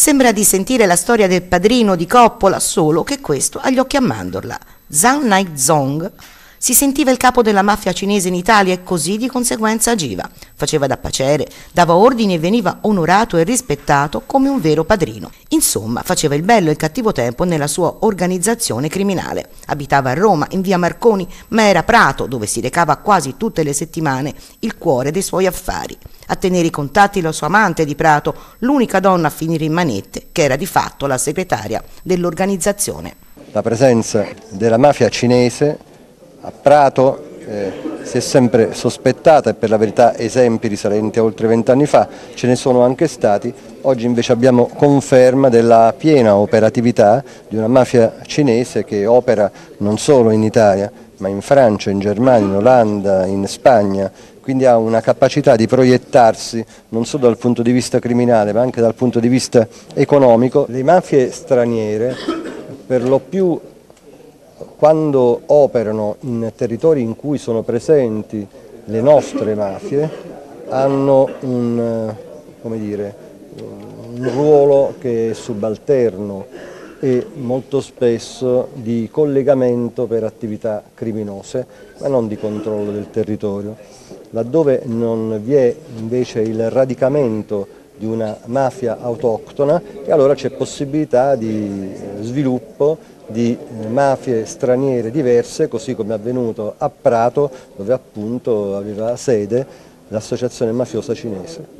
Sembra di sentire la storia del padrino di Coppola, solo che questo ha gli occhi a mandorla. Zhang Naizong si sentiva il capo della mafia cinese in Italia e così di conseguenza agiva. Faceva da pacere, dava ordini e veniva onorato e rispettato come un vero padrino. Insomma, faceva il bello e il cattivo tempo nella sua organizzazione criminale. Abitava a Roma, in via Marconi, ma era Prato, dove si recava quasi tutte le settimane, il cuore dei suoi affari. A tenere i contatti la sua amante di Prato, l'unica donna a finire in manette, che era di fatto la segretaria dell'organizzazione. La presenza della mafia cinese a Prato eh, si è sempre sospettata e per la verità esempi risalenti a oltre vent'anni fa ce ne sono anche stati, oggi invece abbiamo conferma della piena operatività di una mafia cinese che opera non solo in Italia ma in Francia, in Germania, in Olanda, in Spagna, quindi ha una capacità di proiettarsi non solo dal punto di vista criminale ma anche dal punto di vista economico. Le mafie straniere per lo più quando operano in territori in cui sono presenti le nostre mafie hanno un, dire, un ruolo che è subalterno e molto spesso di collegamento per attività criminose, ma non di controllo del territorio. Laddove non vi è invece il radicamento di una mafia autoctona e allora c'è possibilità di sviluppo di eh, mafie straniere diverse, così come è avvenuto a Prato, dove appunto aveva sede l'associazione mafiosa cinese.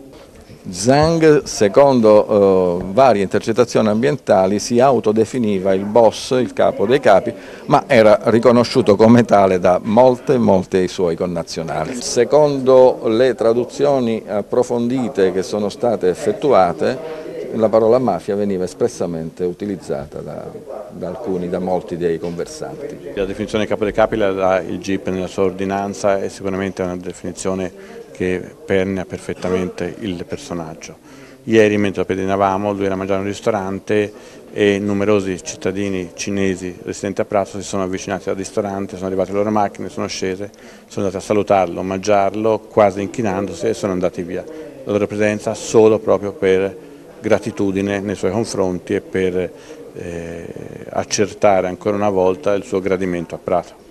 Zhang, secondo eh, varie intercettazioni ambientali, si autodefiniva il boss, il capo dei capi, ma era riconosciuto come tale da molte, molte dei suoi connazionali. Secondo le traduzioni approfondite che sono state effettuate, la parola mafia veniva espressamente utilizzata da, da alcuni, da molti dei conversanti. La definizione capo dei capi la dà il GIP nella sua ordinanza è sicuramente una definizione che permea perfettamente il personaggio. Ieri mentre pedinavamo lui era a mangiare in un ristorante e numerosi cittadini cinesi residenti a Prato si sono avvicinati al ristorante, sono arrivate le loro macchine, sono scese, sono andati a salutarlo, mangiarlo, quasi inchinandosi e sono andati via. La loro presenza solo proprio per gratitudine nei suoi confronti e per eh, accertare ancora una volta il suo gradimento a Prato.